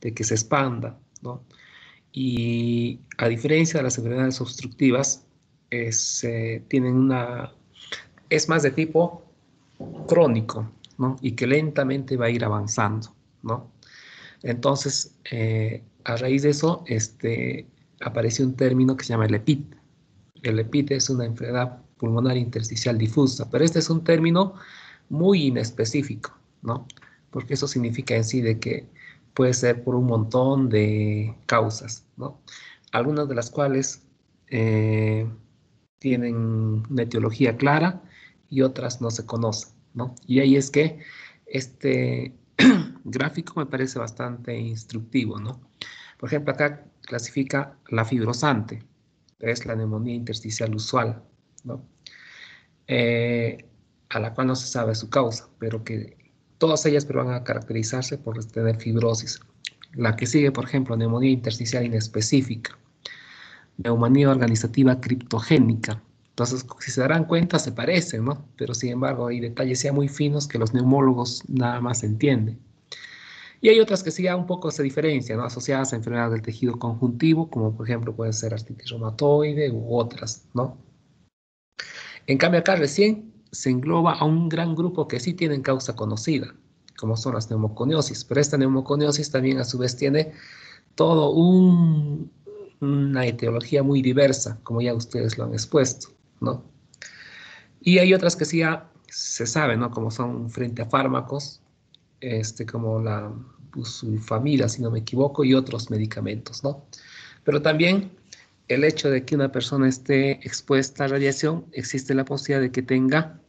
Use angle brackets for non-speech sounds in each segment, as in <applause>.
de que se expanda, ¿no? Y a diferencia de las enfermedades obstructivas, es, eh, tienen una, es más de tipo crónico, ¿no? Y que lentamente va a ir avanzando, ¿no? Entonces, eh, a raíz de eso, este, apareció un término que se llama el EPIT. El EPIT es una enfermedad pulmonar intersticial difusa, pero este es un término muy inespecífico, ¿no? Porque eso significa en sí de que puede ser por un montón de causas, ¿no? Algunas de las cuales eh, tienen una etiología clara y otras no se conocen, ¿no? Y ahí es que este <clears throat> gráfico me parece bastante instructivo, ¿no? Por ejemplo, acá clasifica la fibrosante, es la neumonía intersticial usual, ¿no? Eh, a la cual no se sabe su causa, pero que todas ellas pero van a caracterizarse por tener fibrosis. La que sigue, por ejemplo, neumonía intersticial inespecífica, neumonía organizativa criptogénica. Entonces, si se darán cuenta, se parecen, ¿no? Pero sin embargo, hay detalles ya muy finos que los neumólogos nada más entienden. Y hay otras que sí un poco se diferencian, ¿no? asociadas a enfermedades del tejido conjuntivo, como por ejemplo puede ser artritis reumatoide u otras, ¿no? En cambio acá recién se engloba a un gran grupo que sí tienen causa conocida, como son las neumoconiosis, pero esta neumoconiosis también a su vez tiene todo una etiología muy diversa, como ya ustedes lo han expuesto, ¿no? Y hay otras que sí ya se sabe, ¿no? Como son frente a fármacos, este, como la sulfamida, si no me equivoco, y otros medicamentos, ¿no? Pero también el hecho de que una persona esté expuesta a radiación, existe la posibilidad de que tenga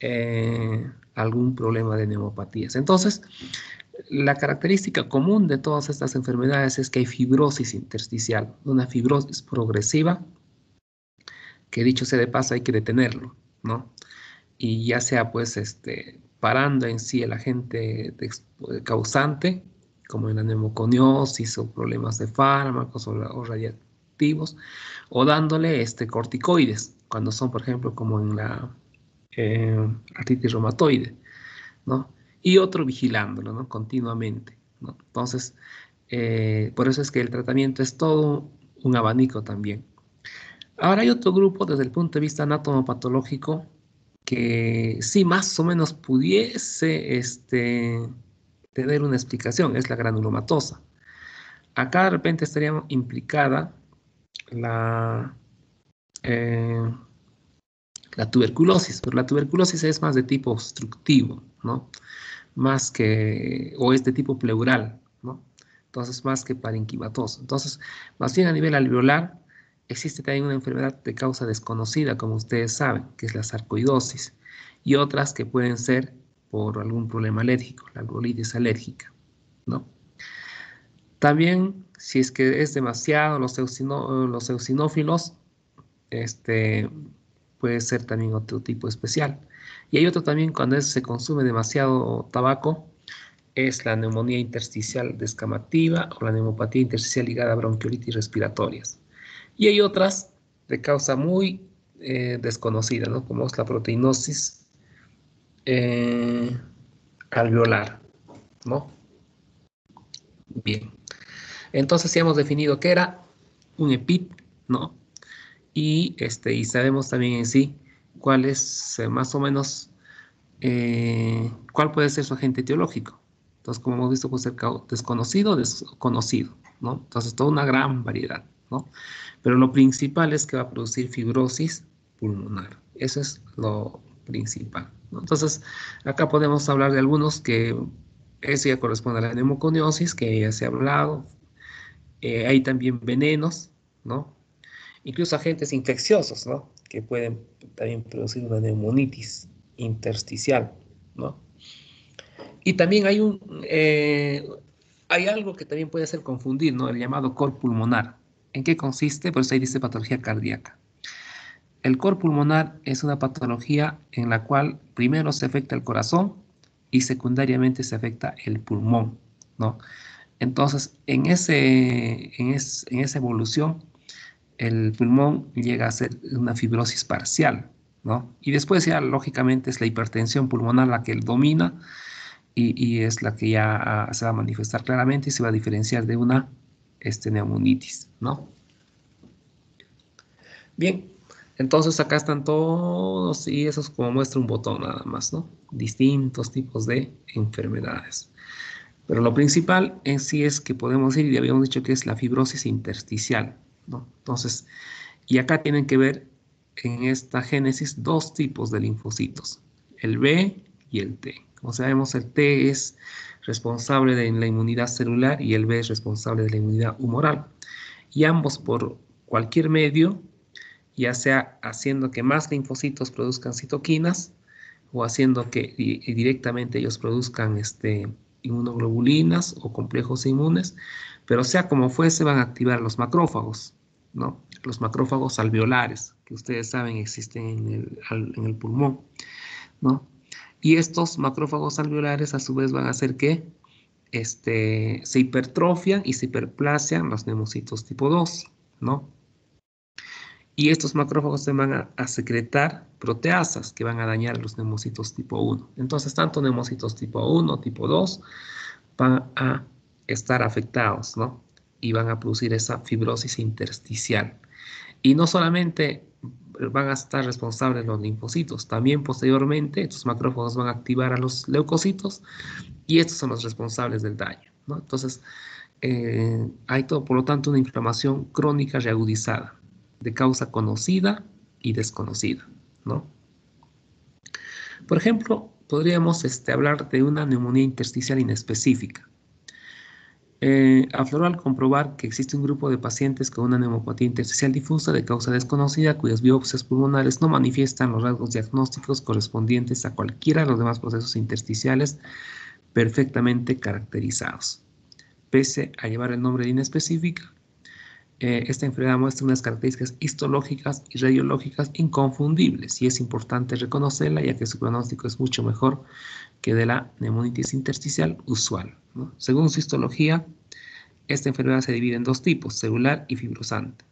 eh, algún problema de neumopatías. Entonces, la característica común de todas estas enfermedades es que hay fibrosis intersticial, una fibrosis progresiva, que dicho sea de paso hay que detenerlo, ¿no? Y ya sea pues este, parando en sí el agente causante, como en la neumoconiosis o problemas de fármacos o, o o dándole este, corticoides, cuando son, por ejemplo, como en la eh, artritis reumatoide, ¿no? Y otro vigilándolo, ¿no? Continuamente, ¿no? Entonces, eh, por eso es que el tratamiento es todo un abanico también. Ahora hay otro grupo desde el punto de vista anatomopatológico que sí más o menos pudiese este, tener una explicación, es la granulomatosa. Acá de repente estaría implicada la, eh, la tuberculosis, pero la tuberculosis es más de tipo obstructivo, ¿no? Más que, o es de tipo pleural, ¿no? Entonces, más que parenquimatoso. Entonces, más bien a nivel alveolar, existe también una enfermedad de causa desconocida, como ustedes saben, que es la sarcoidosis, y otras que pueden ser por algún problema alérgico, la alveolitis alérgica, ¿no? También, si es que es demasiado los, los eosinófilos, este, puede ser también otro tipo especial. Y hay otro también cuando se consume demasiado tabaco, es la neumonía intersticial descamativa o la neumopatía intersticial ligada a bronquiolitis respiratorias. Y hay otras de causa muy eh, desconocida, ¿no? como es la proteinosis eh, alveolar. ¿no? Bien. Entonces ya hemos definido que era un EPIP, ¿no? Y, este, y sabemos también en sí cuál es eh, más o menos, cuál puede ser su agente etiológico. Entonces, como hemos visto, puede ser desconocido o desconocido, ¿no? Entonces, toda una gran variedad, ¿no? Pero lo principal es que va a producir fibrosis pulmonar. Eso es lo principal. Entonces, acá podemos hablar de algunos que eso ya corresponde a la neumoconiosis, que ya se ha hablado. Eh, hay también venenos, ¿no? Incluso agentes infecciosos, ¿no? Que pueden también producir una neumonitis intersticial, ¿no? Y también hay un, eh, hay algo que también puede ser confundir, ¿no? El llamado cor pulmonar. ¿En qué consiste? Pues ahí dice patología cardíaca. El cor pulmonar es una patología en la cual primero se afecta el corazón y secundariamente se afecta el pulmón, ¿no? Entonces, en, ese, en, esa evolución, el pulmón llega a ser una fibrosis parcial, ¿no? Y después ya, lógicamente, es la hipertensión pulmonar la que domina y, es la que ya ah, se va a manifestar claramente y se va a diferenciar de una este, neumonitis, ¿no? Bien, entonces acá están todos y eso es como muestra un botón nada más, ¿no? Distintos tipos de enfermedades. Pero lo principal en sí es que podemos ir, y habíamos dicho que es la fibrosis intersticial, ¿no? Entonces, y acá tienen que ver en esta génesis dos tipos de linfocitos, el B y el T. Como sabemos, el T es responsable de la inmunidad celular y el B es responsable de la inmunidad humoral. Y ambos por cualquier medio, ya sea haciendo que más linfocitos produzcan citoquinas o haciendo que directamente ellos produzcan este, inmunoglobulinas o complejos inmunes, pero sea como fuese, van a activar los macrófagos, ¿no? Los macrófagos alveolares, que ustedes saben existen en el, en el pulmón, ¿no? Y estos macrófagos alveolares a su vez van a hacer que este, se hipertrofian y se hiperplasian los neumocitos tipo 2, ¿no? Y estos macrófagos se van a, secretar proteasas que van a dañar los neumocitos tipo 1. Entonces, tanto neumocitos tipo 1, tipo 2, van a estar afectados, ¿no? Y van a producir esa fibrosis intersticial. Y no solamente van a estar responsables los linfocitos. También posteriormente estos macrófagos van a activar a los leucocitos y estos son los responsables del daño. Entonces, eh, hay todo, por lo tanto, una inflamación crónica reagudizada de causa conocida y desconocida. ¿no? Por ejemplo, podríamos este, hablar de una neumonía intersticial inespecífica. Eh, afloró al comprobar que existe un grupo de pacientes con una neumopatía intersticial difusa de causa desconocida cuyas biopsias pulmonares no manifiestan los rasgos diagnósticos correspondientes a cualquiera de los demás procesos intersticiales perfectamente caracterizados. Pese a llevar el nombre de inespecífica, eh, esta enfermedad muestra unas características histológicas y radiológicas inconfundibles y es importante reconocerla ya que su pronóstico es mucho mejor que de la neumonitis intersticial usual. Según su histología, esta enfermedad se divide en dos tipos, celular y fibrosante.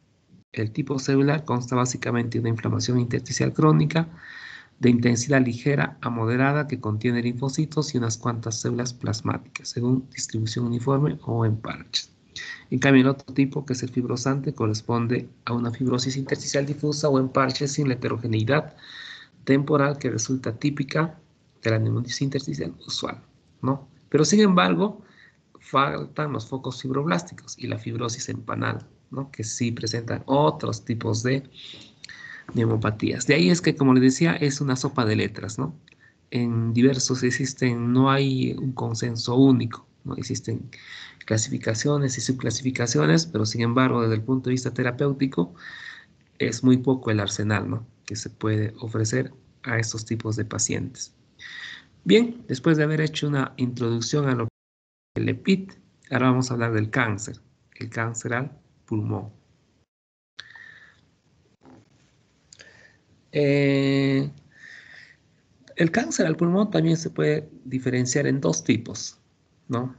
El tipo celular consta básicamente de una inflamación intersticial crónica de intensidad ligera a moderada que contiene linfocitos y unas cuantas células plasmáticas, según distribución uniforme o en parches. En cambio, el otro tipo, que es el fibrosante, corresponde a una fibrosis intersticial difusa o en parches sin la heterogeneidad temporal que resulta típica de la neumonitis intersticial usual, ¿no? Pero sin embargo, faltan los focos fibroblásticos y la fibrosis empanal, ¿no? Que sí presentan otros tipos de neumopatías. De ahí es que, como les decía, es una sopa de letras, ¿no? En diversos existen, no hay un consenso único, ¿no? Existen clasificaciones y subclasificaciones, pero sin embargo, desde el punto de vista terapéutico, es muy poco el arsenal, ¿no? Que se puede ofrecer a estos tipos de pacientes. Bien, después de haber hecho una introducción a lo que el EPIT, ahora vamos a hablar del cáncer, el cáncer al pulmón. Eh, el cáncer al pulmón también se puede diferenciar en dos tipos, ¿no?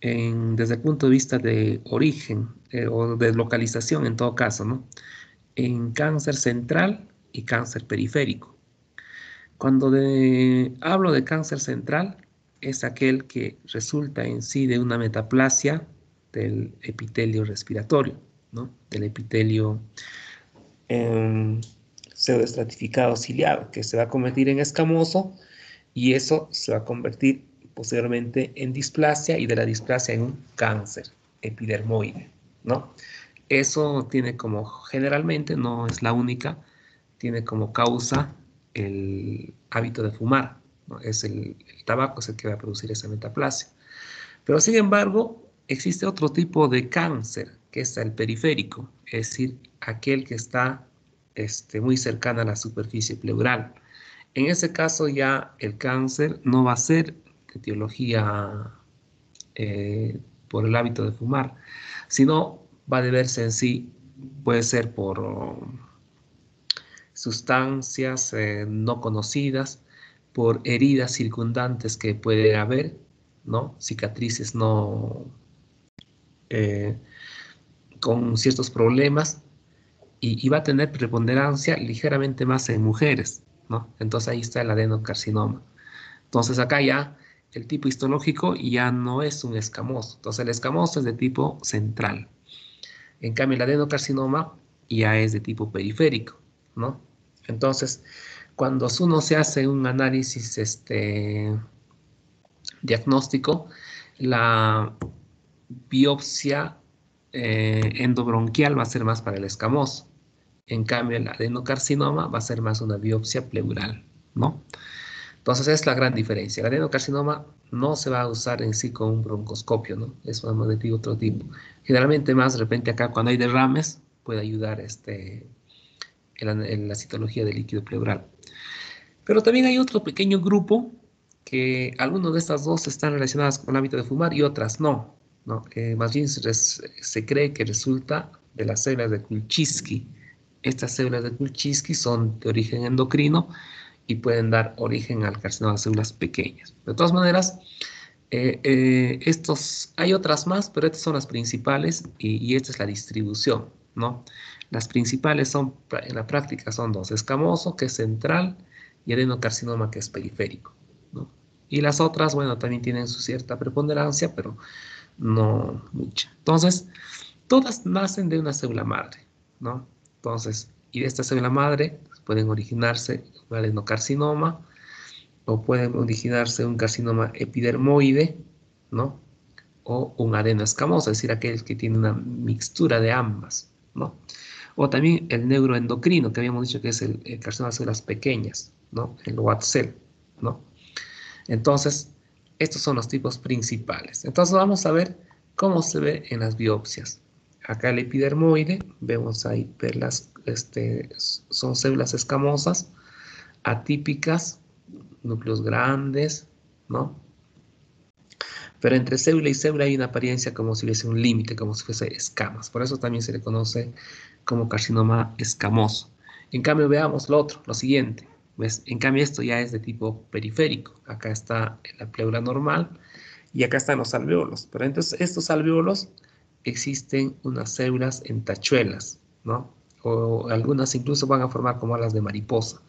desde el punto de vista de origen eh, o de localización en todo caso. En cáncer central y cáncer periférico. Cuando hablo de cáncer central, es aquel que resulta en sí de una metaplasia del epitelio respiratorio, del epitelio eh, pseudoestratificado ciliado, que se va a convertir en escamoso y eso se va a convertir posteriormente en displasia y de la displasia en un cáncer epidermoide, ¿no? Eso tiene como, generalmente, no es la única, tiene como causa el hábito de fumar. Es el, tabaco es el que va a producir esa metaplasia. Pero sin embargo, existe otro tipo de cáncer, que es el periférico, es decir, aquel que está este, muy cercano a la superficie pleural. En ese caso ya el cáncer no va a ser de etiología eh, por el hábito de fumar, sino va a deberse en sí, puede ser por sustancias eh, no conocidas, por heridas circundantes que puede haber, ¿no? Cicatrices no eh, con ciertos problemas y, va a tener preponderancia ligeramente más en mujeres, ¿no? Entonces ahí está el adenocarcinoma. Entonces acá ya el tipo histológico ya no es un escamoso. Entonces el escamoso es de tipo central. En cambio el adenocarcinoma ya es de tipo periférico, ¿no? Entonces, cuando uno se hace un análisis este, diagnóstico, la biopsia eh, endobronquial va a ser más para el escamoso. En cambio, el adenocarcinoma va a ser más una biopsia pleural, ¿no? Entonces, es la gran diferencia. El adenocarcinoma no se va a usar en sí con un broncoscopio, ¿no? Es un de otro tipo. Generalmente más, de repente acá, cuando hay derrames, puede ayudar este, en la citología del líquido pleural. Pero también hay otro pequeño grupo que algunos de estas dos están relacionadas con el hábito de fumar y otras no. ¿no? más bien se, cree que resulta de las células de Kulczynski. Estas células de Kulczynski son de origen endocrino y pueden dar origen al carcinoma de células pequeñas. De todas maneras, eh, eh, estos, hay otras más, pero estas son las principales y, esta es la distribución, ¿no? Las principales son, en la práctica son dos, escamoso, que es central, y adenocarcinoma, que es periférico. Y las otras, bueno, también tienen su cierta preponderancia, pero no mucha. Entonces, todas nacen de una célula madre, ¿no? Entonces, y de esta célula madre pueden originarse un adenocarcinoma o pueden originarse un carcinoma epidermoide, ¿no? O un adenoescamoso, es decir, aquel que tiene una mixtura de ambas, ¿no? O también el neuroendocrino, que habíamos dicho que es el, carcinoma de células pequeñas, ¿no? El Wattsel, ¿no? Entonces, estos son los tipos principales. Entonces vamos a ver cómo se ve en las biopsias. Acá el epidermoide, vemos ahí perlas, este, son células escamosas, atípicas, núcleos grandes, ¿no? Pero entre célula y célula hay una apariencia como si hubiese un límite, como si fuese escamas. Por eso también se le conoce como carcinoma escamoso. En cambio, veamos lo otro, lo siguiente. En cambio, esto ya es de tipo periférico. Acá está la pleura normal y acá están los alveolos. Pero entonces, estos alveolos existen unas células en tachuelas, ¿no? O algunas incluso van a formar como alas de mariposa.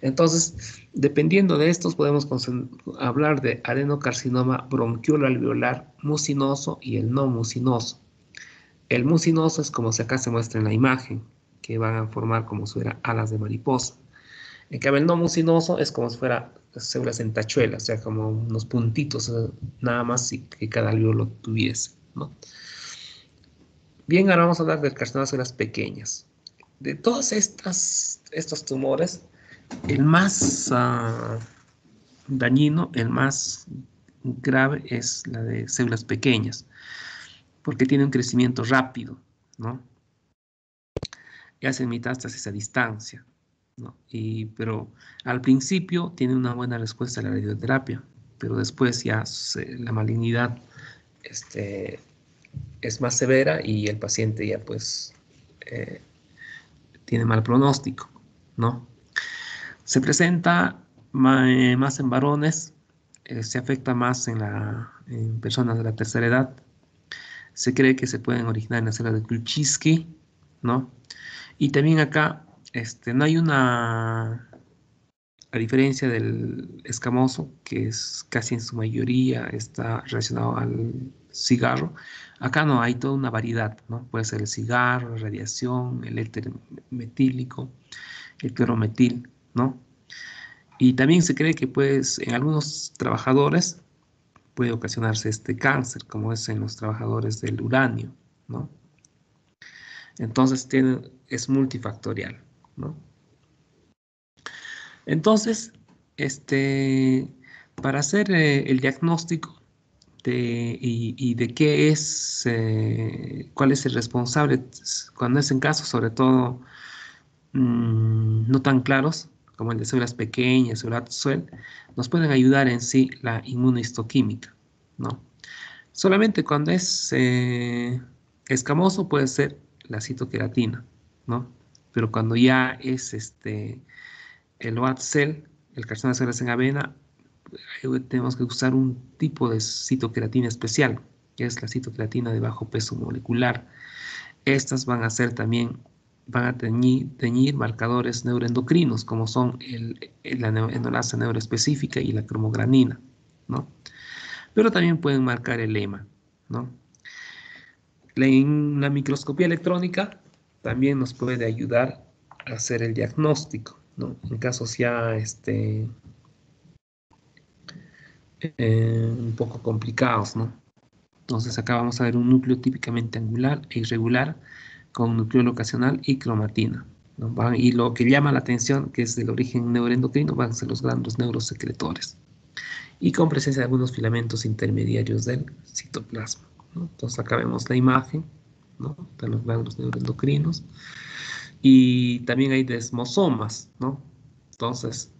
Entonces, dependiendo de estos, podemos hablar de adenocarcinoma bronquiolo-alveolar mucinoso y el no mucinoso. El mucinoso es como se acá se muestra en la imagen, que van a formar como si fuera alas de mariposa. En cambio, el no mucinoso es como si fuera células en tachuelas, o sea, como unos puntitos, nada más que cada alveolo tuviese. Bien, ahora vamos a hablar del carcinoma de células pequeñas. De todos estas, estos tumores, el más ah, dañino, el más grave es la de células pequeñas, porque tiene un crecimiento rápido, ¿no? Y hacen metástasis a distancia, ¿no? Y, pero al principio tiene una buena respuesta a la radioterapia, pero después ya la malignidad este, es más severa y el paciente ya pues eh, tiene mal pronóstico, ¿no? Se presenta eh, más en varones, eh, se afecta más en, la, personas de la tercera edad. Se cree que se pueden originar en la célula de Kulczynski, ¿no? Y también acá este, no hay una, a diferencia del escamoso, que es casi en su mayoría está relacionado al cigarro, acá no, hay toda una variedad, ¿no? Puede ser el cigarro, la radiación, el éter metílico, el clorometil, ¿no? Y también se cree que pues, en algunos trabajadores puede ocasionarse este cáncer, como es en los trabajadores del uranio, ¿no? Entonces tiene, es multifactorial, ¿no? Entonces, este, para hacer eh, el diagnóstico de, y, de qué es, eh, cuál es el responsable, cuando es en casos sobre todo mm, no tan claros, como el de células pequeñas, células suel, nos pueden ayudar en sí la inmunohistoquímica, ¿no? Solamente cuando es eh, escamoso puede ser la citoqueratina, ¿no? Pero cuando ya es este, el OAT cell, el carcinoma de células en avena, tenemos que usar un tipo de citoqueratina especial, que es la citoqueratina de bajo peso molecular. Estas van a ser también van a teñir, marcadores neuroendocrinos, como son la endolasa neuroespecífica y la cromogranina. ¿no? Pero también pueden marcar el lema, ¿no? En la microscopía electrónica también nos puede ayudar a hacer el diagnóstico, En casos ya este, eh, un poco complicados, ¿no? Entonces acá vamos a ver un núcleo típicamente angular e irregular con núcleo ocasional y cromatina. Y lo que llama la atención, que es del origen neuroendocrino, van a ser los grandes neurosecretores. Y con presencia de algunos filamentos intermediarios del citoplasma. Entonces acá vemos la imagen ¿no? de los grandes neuroendocrinos. Y también hay desmosomas, ¿no? Entonces,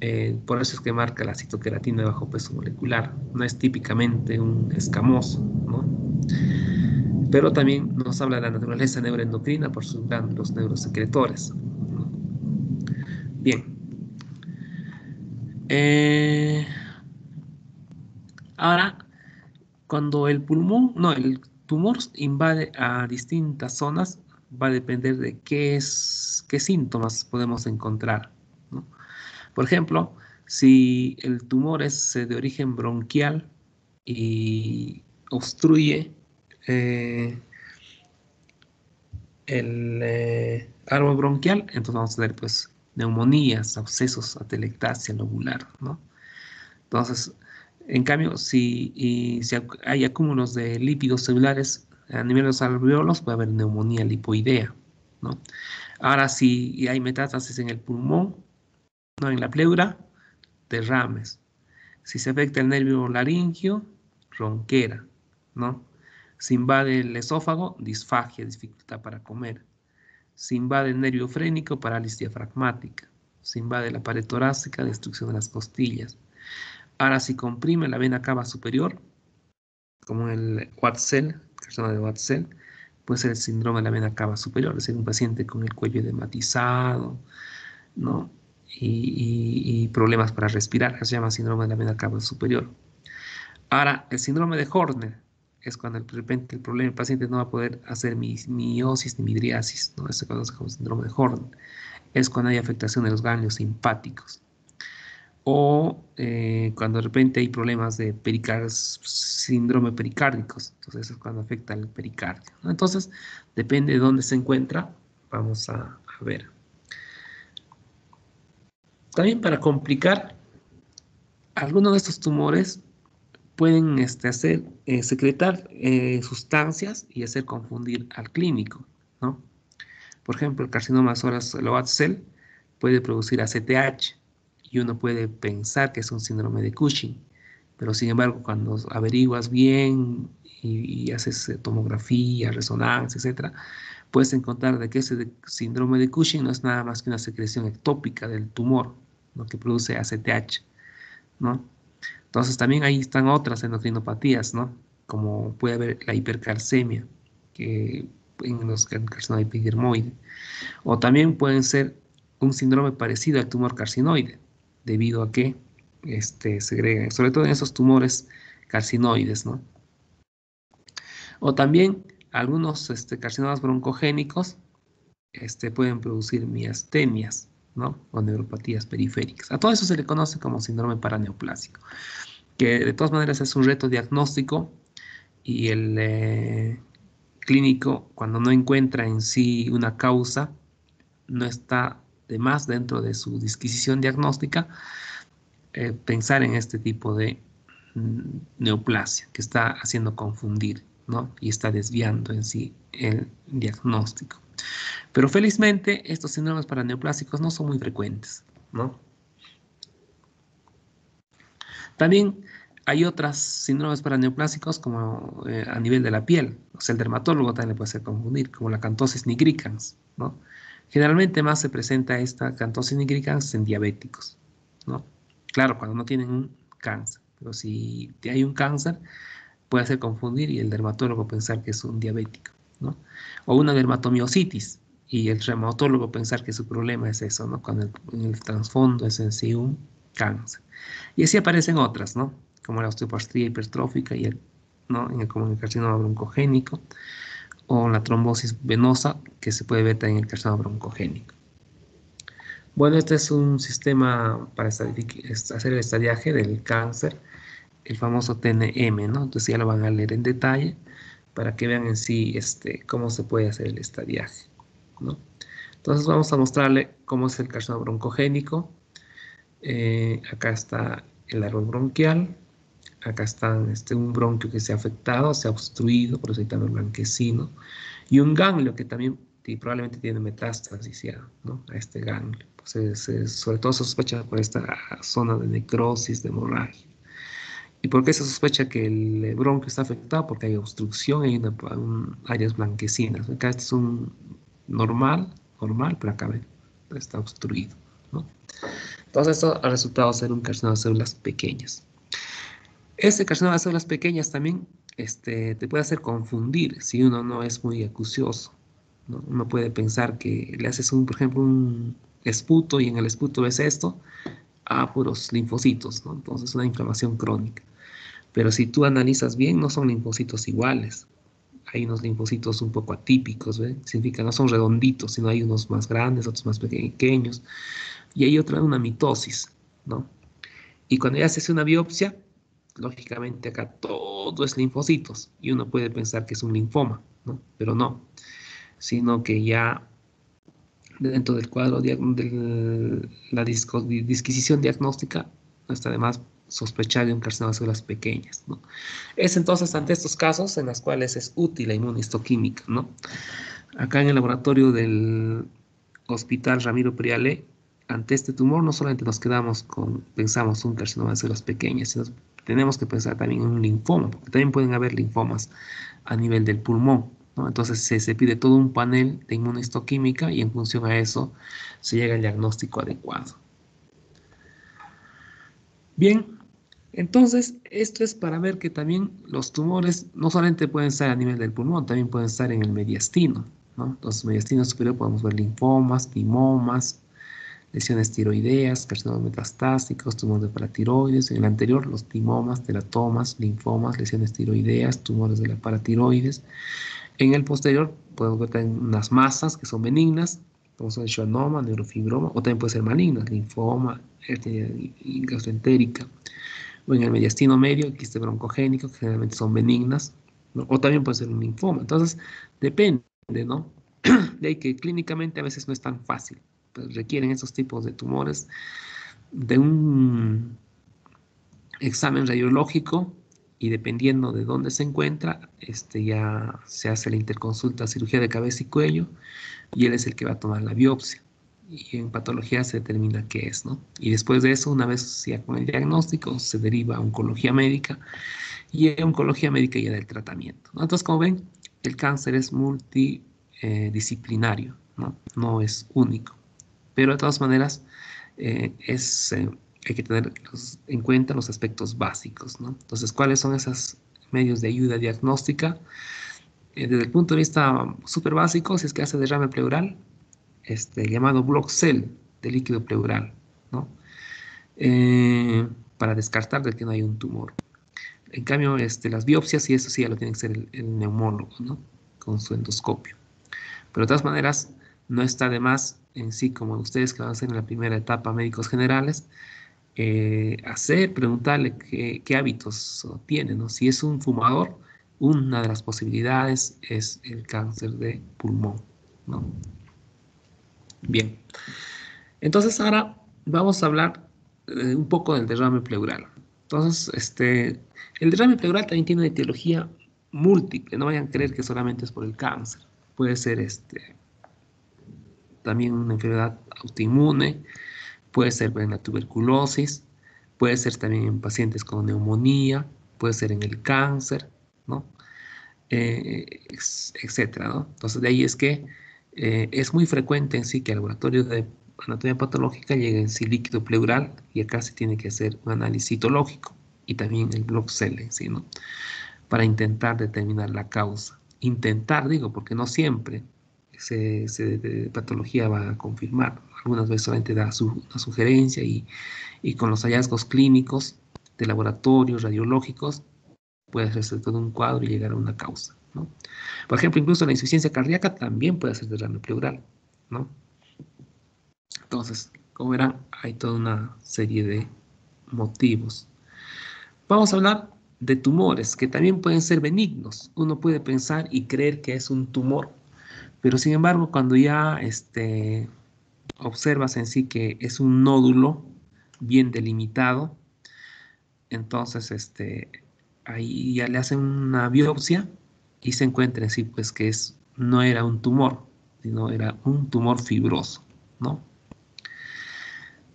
eh, por eso es que marca la citoqueratina de bajo peso molecular. No es típicamente un escamoso, ¿no? Pero también nos habla de la naturaleza neuroendocrina por sus los neurosecretores. Bien. Eh, ahora, cuando el pulmón, no, el tumor invade a distintas zonas, va a depender de qué, es, qué síntomas podemos encontrar. Por ejemplo, si el tumor es de origen bronquial y obstruye eh, el eh, árbol bronquial, entonces vamos a tener pues neumonías, abscesos, atelectasia lobular. Entonces, en cambio, si, si hay acúmulos de lípidos celulares a nivel de los alveolos, puede haber neumonía lipoidea, ¿no? Ahora, si hay metástasis en el pulmón, no, en la pleura, derrames. Si se afecta el nervio laringio, ronquera, ¿no? Si invade el esófago, disfagia, dificultad para comer. Si invade el nervio frénico, parálisis diafragmática. Si invade la pared torácica, destrucción de las costillas. Ahora, si comprime la vena cava superior, como el Watzel, persona de Watzel, puede ser el síndrome de la vena cava superior, es decir, un paciente con el cuello edematizado, ¿no? y, problemas para respirar, se llama síndrome de la vena cava superior. Ahora, el síndrome de Horner es cuando de repente el problema, el paciente no va a poder hacer miosis ni midriasis, ¿no? se conoce como síndrome de Horner. Es cuando hay afectación de los ganglios simpáticos. O eh, cuando de repente hay problemas de síndrome pericárdicos, entonces es cuando afecta el pericardio. Entonces, depende de dónde se encuentra, vamos a ver. También para complicar, algunos de estos tumores pueden este, hacer, eh, secretar eh, sustancias y hacer confundir al clínico, ¿no? Por ejemplo, el carcinoma cell puede producir ACTH y uno puede pensar que es un síndrome de Cushing, pero sin embargo cuando averiguas bien y, haces eh, tomografía, resonancia, etcétera, puedes encontrar de que ese síndrome de Cushing no es nada más que una secreción ectópica del tumor, lo que produce ACTH, ¿no? Entonces también ahí están otras endocrinopatías, ¿no? Como puede haber la hipercalcemia, que en los carcinoide epidermoide. O también pueden ser un síndrome parecido al tumor carcinoide, debido a que este, segregan, sobre todo en esos tumores carcinoides, ¿no? O también algunos este, carcinomas broncogénicos este, pueden producir miastenias, o neuropatías periféricas. A todo eso se le conoce como síndrome paraneoplásico, que de todas maneras es un reto diagnóstico y el eh, clínico, cuando no encuentra en sí una causa, no está de más dentro de su disquisición diagnóstica eh, pensar en este tipo de mm, neoplasia que está haciendo confundir ¿no? y está desviando en sí el diagnóstico. Pero felizmente estos síndromes paraneoplásicos no son muy frecuentes, ¿no? También hay otros síndromes paraneoplásicos como eh, a nivel de la piel. O sea, el dermatólogo también le puede hacer confundir, como la cantosis nigricans, ¿no? Generalmente más se presenta esta cantosis nigricans en diabéticos, ¿no? Claro, cuando no tienen un cáncer, pero si hay un cáncer, puede hacer confundir y el dermatólogo pensar que es un diabético, ¿no? O una dermatomiositis, y el reumatólogo pensar que su problema es eso, ¿no? Cuando el, el trasfondo es en sí un cáncer. Y así aparecen otras, ¿no? Como la osteopastría hipertrófica y el, ¿no? En el, como el carcinoma broncogénico o la trombosis venosa que se puede ver también en el carcinoma broncogénico. Bueno, este es un sistema para hacer el estadiaje del cáncer el famoso TNM, ¿no? Entonces ya lo van a leer en detalle para que vean en sí este, cómo se puede hacer el estadiaje, ¿no? Entonces vamos a mostrarle cómo es el carcinoma broncogénico. Eh, acá está el árbol bronquial, acá está este, un bronquio que se ha afectado, se ha obstruido, por también blanquecino, y un ganglio que también probablemente tiene metástasis ya, ¿no? A este ganglio. Pues sobre todo se sospecha por esta zona de necrosis, de hemorragia. ¿Y por qué se sospecha que el bronquio está afectado? Porque hay obstrucción, hay áreas blanquecinas. Acá este es un normal, normal, pero acá está obstruido. ¿no? Entonces esto ha resultado ser un carcinoma de células pequeñas. Este carcinoma de células pequeñas también este, te puede hacer confundir si uno no es muy acucioso. ¿no? Uno puede pensar que le haces, un, por ejemplo, un esputo y en el esputo ves esto, a puros linfocitos, ¿no? entonces una inflamación crónica. Pero si tú analizas bien, no son linfocitos iguales. Hay unos linfocitos un poco atípicos, ¿ve? Significa no son redonditos, sino hay unos más grandes, otros más pequeños. Y hay otra, una mitosis, ¿no? Y cuando ya haces una biopsia, lógicamente acá todo es linfocitos y uno puede pensar que es un linfoma, ¿no? Pero no, sino que ya dentro del cuadro de la disquisición diagnóstica no está de más sospechar de un carcinoma de células pequeñas. Es entonces ante estos casos en los cuales es útil la inmunistoquímica. Acá en el laboratorio del Hospital Ramiro Priale, ante este tumor no solamente nos quedamos con, pensamos un carcinoma de células pequeñas, sino tenemos que pensar también en un linfoma, porque también pueden haber linfomas a nivel del pulmón. Entonces se, se, pide todo un panel de inmunistoquímica y en función a eso se llega al diagnóstico adecuado. Bien, entonces esto es para ver que también los tumores no solamente pueden estar a nivel del pulmón, también pueden estar en el mediastino. ¿no? Entonces, mediastino superior podemos ver linfomas, timomas, lesiones tiroideas, carcinomas metastásicos, tumores de paratiroides. En el anterior, los timomas, teratomas, linfomas, lesiones tiroideas, tumores de la paratiroides. En el posterior podemos ver también unas masas que son benignas, como son schwannoma, neurofibroma, o también puede ser malignas, linfoma, gastroentérica, o en el mediastino medio, quiste broncogénico, que generalmente son benignas, o también puede ser un linfoma. Entonces, depende, ¿no? <clears throat> De que clínicamente a veces no es tan fácil, requieren esos tipos de tumores de un examen radiológico y dependiendo de dónde se encuentra, este, ya se hace la interconsulta cirugía de cabeza y cuello y él es el que va a tomar la biopsia. Y en patología se determina qué es, ¿no? Y después de eso, una vez ya con el diagnóstico, se deriva a oncología médica y en oncología médica ya del tratamiento. Entonces, como ven, el cáncer es multidisciplinario. No es único. Pero de todas maneras, eh, es... Eh, hay que tener en cuenta los aspectos básicos. ¿no? Entonces, ¿cuáles son esos medios de ayuda diagnóstica? Eh, desde el punto de vista súper básico, si es que hace derrame pleural, este, llamado block cell de líquido pleural, ¿no? Para descartar de que no hay un tumor. En cambio, este, las biopsias, y eso sí ya lo tiene que ser el, el neumólogo, ¿no? con su endoscopio. Pero de todas maneras, no está de más en sí, como ustedes que van a hacer en la primera etapa médicos generales, eh, hacer, preguntarle qué, hábitos tiene, ¿no? Si es un fumador, una de las posibilidades es el cáncer de pulmón, ¿no? Bien. Entonces ahora vamos a hablar eh, un poco del derrame pleural. Entonces, este, el derrame pleural también tiene una etiología múltiple, no vayan a creer que solamente es por el cáncer. Puede ser este, también una enfermedad autoinmune, puede ser en la tuberculosis, puede ser también en pacientes con neumonía, puede ser en el cáncer, ¿no? Eh, etcétera, ¿no? Entonces, de ahí es que eh, es muy frecuente en sí que al laboratorio de anatomía patológica llegue en sí líquido pleural y acá se tiene que hacer un análisis citológico y también el block cell en sí, ¿no? Para intentar determinar la causa. Intentar, digo, porque no siempre se, de patología va a confirmar. Algunas veces solamente da su, una sugerencia y, y, con los hallazgos clínicos de laboratorios radiológicos puede hacerse todo un cuadro y llegar a una causa. ¿no? Por ejemplo, incluso la insuficiencia cardíaca también puede ser derrame pleural. ¿no? Entonces, como verán, hay toda una serie de motivos Vamos a hablar de tumores que también pueden ser benignos. Uno puede pensar y creer que es un tumor, pero sin embargo cuando ya este, observas en sí que es un nódulo bien delimitado, entonces este, ahí ya le hacen una biopsia y se encuentra en sí pues que es, no era un tumor, sino era un tumor fibroso, ¿no?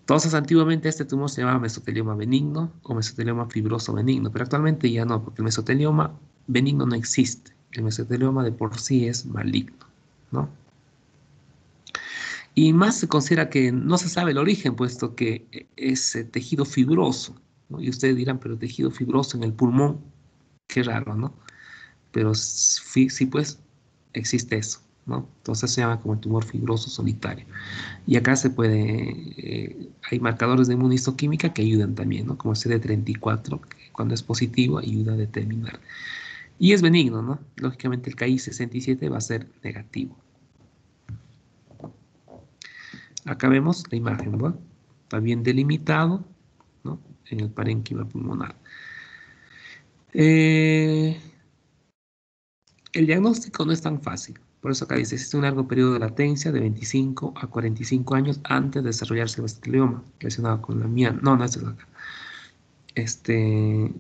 Entonces, antiguamente este tumor se llamaba mesotelioma benigno o mesotelioma fibroso benigno, pero actualmente ya no, porque el mesotelioma benigno no existe. El mesotelioma de por sí es maligno, ¿no? Y más se considera que no se sabe el origen, puesto que es eh, tejido fibroso. Y ustedes dirán, pero tejido fibroso en el pulmón, qué raro, ¿no? Pero sí, pues, existe eso. Entonces se llama como el tumor fibroso solitario. Y acá se puede, eh, hay marcadores de inmunistoquímica que ayudan también, ¿no? Como el CD34, que cuando es positivo ayuda a determinar. Y es benigno, ¿no? Lógicamente el KI67 va a ser negativo. Acá vemos la imagen, ¿no? Está bien delimitado, ¿no? En el parénquima pulmonar. Eh, el diagnóstico no es tan fácil. Por eso acá dice, existe un largo periodo de latencia de 25 a 45 años antes de desarrollarse el mesotelioma, relacionado con la mía. No, no, este es acá. Este,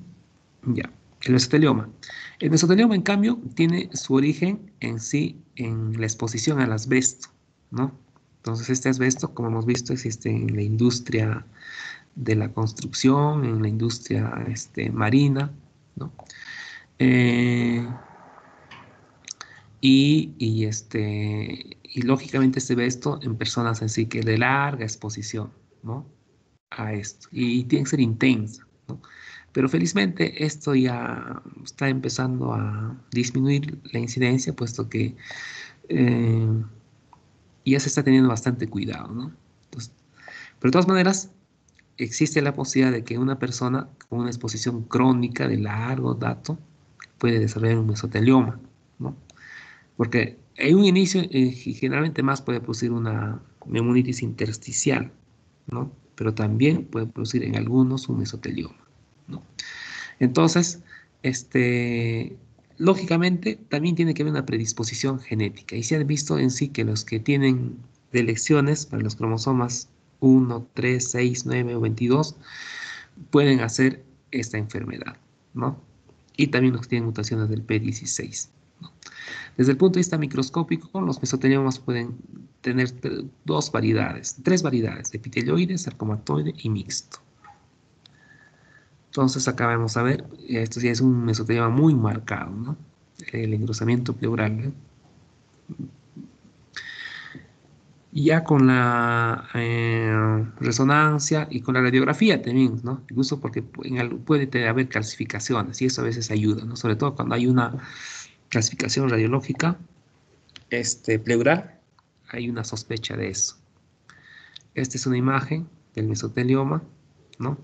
ya, el mesotelioma. El mesotelioma, en cambio, tiene su origen en sí en la exposición al asbesto, ¿no? Entonces, este asbesto, como hemos visto, existe en la industria de la construcción, en la industria este, marina, ¿no? Eh, y, este, y lógicamente se ve esto en personas así que de larga exposición, ¿no? A esto. Y, tiene que ser intensa, ¿no? Pero felizmente esto ya está empezando a disminuir la incidencia, puesto que eh, ya se está teniendo bastante cuidado, ¿no? pero de todas maneras, existe la posibilidad de que una persona con una exposición crónica de largo dato puede desarrollar un mesotelioma, ¿no? Porque en un inicio eh, generalmente más puede producir una neumonitis intersticial, ¿no? Pero también puede producir en algunos un mesotelioma, ¿no? Entonces, este, lógicamente también tiene que haber una predisposición genética. Y se han visto en sí que los que tienen delecciones para los cromosomas 1, 3, 6, 9 o 22 pueden hacer esta enfermedad, ¿no? Y también los que tienen mutaciones del P16. Desde el punto de vista microscópico, los mesoteliomas pueden tener dos variedades, tres variedades, epitelioide, sarcomatoide y mixto. Entonces acá vamos a ver, esto ya es un mesotelioma muy marcado, ¿no? El engrosamiento pleural. ¿eh? Ya con la eh, resonancia y con la radiografía también, ¿no? Incluso porque puede haber calcificaciones y eso a veces ayuda, ¿no? Sobre todo cuando hay una clasificación radiológica este, pleural, hay una sospecha de eso. Esta es una imagen del mesotelioma, ¿no?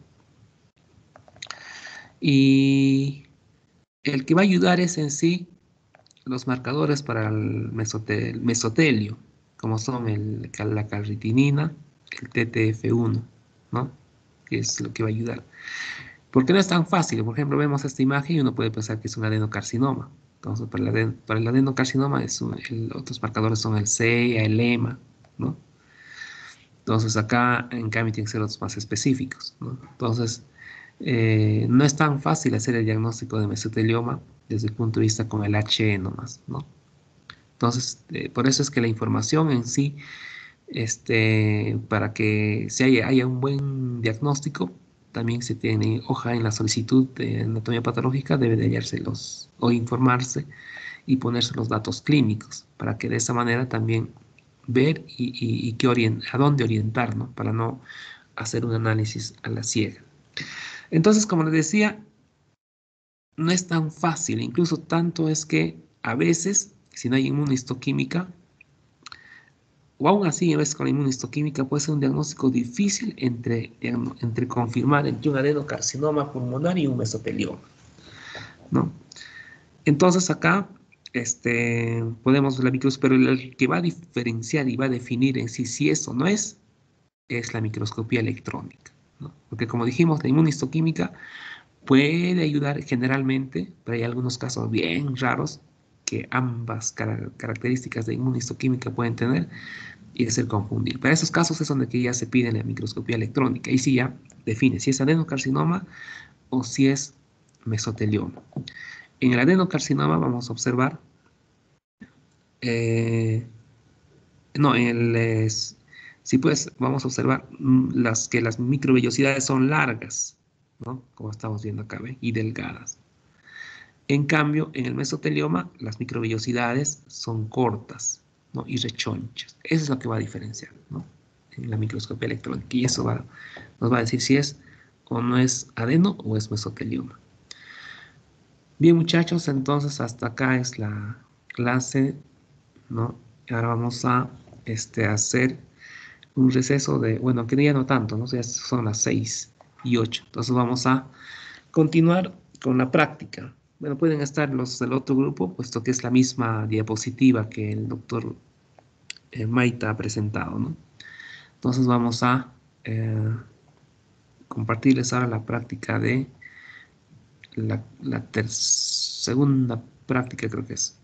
Y el que va a ayudar es en sí los marcadores para el mesotelio, como son el, la carritinina, el TTF1, ¿no? Que es lo que va a ayudar. Porque no es tan fácil. Por ejemplo, vemos esta imagen y uno puede pensar que es un adenocarcinoma. Entonces, para el, para el adenocarcinoma, es otros marcadores son el C, el EMA, ¿no? Entonces, acá, en cambio, tienen que ser otros más específicos, ¿no? Entonces, eh, no es tan fácil hacer el diagnóstico de mesotelioma desde el punto de vista con el HE nomás, ¿no? Entonces, eh, por eso es que la información en sí, este, para que se haya, un buen diagnóstico, también se tiene hoja en la solicitud de anatomía patológica, debe de hallárselos o informarse y ponerse los datos clínicos para que de esa manera también ver y, a dónde orientar, ¿no? Para no hacer un análisis a la ciega. Entonces, como les decía, no es tan fácil, incluso tanto es que a veces, si no hay inmunistoquímica, o aún así, a veces con la inmunistoquímica puede ser un diagnóstico difícil entre, entre confirmar entre un adenocarcinoma pulmonar y un mesotelioma. ¿no? Entonces acá este, podemos la microscopía, pero el que va a diferenciar y va a definir en sí si eso no es, es la microscopía electrónica. Porque como dijimos, la inmunistoquímica puede ayudar generalmente, pero hay algunos casos bien raros que ambas características de inmunistoquímica pueden tener y ser confundir. Para esos casos es donde que ya se pide la microscopía electrónica y si ya define si es adenocarcinoma o si es mesotelioma. En el adenocarcinoma vamos a observar, eh, no, en el, si pues vamos a observar mm, las, que las microvellosidades son largas, ¿no? como estamos viendo acá, y delgadas. En cambio, en el mesotelioma, las microvellosidades son cortas ¿no? y rechonchas. Eso es lo que va a diferenciar ¿no? en la microscopía electrónica. Y eso va, nos va a decir si es o no es adeno o es mesotelioma. Bien, muchachos, entonces hasta acá es la clase, ¿no? Ahora vamos a este, hacer un receso de, bueno, que ya no tanto, ¿no? Ya son las 6 y 8. Entonces vamos a continuar con la práctica. Bueno, pueden estar los del otro grupo, puesto que es la misma diapositiva que el doctor eh, Maita ha presentado, ¿no? Entonces vamos a eh, compartirles ahora la práctica de la, la segunda práctica, creo que es.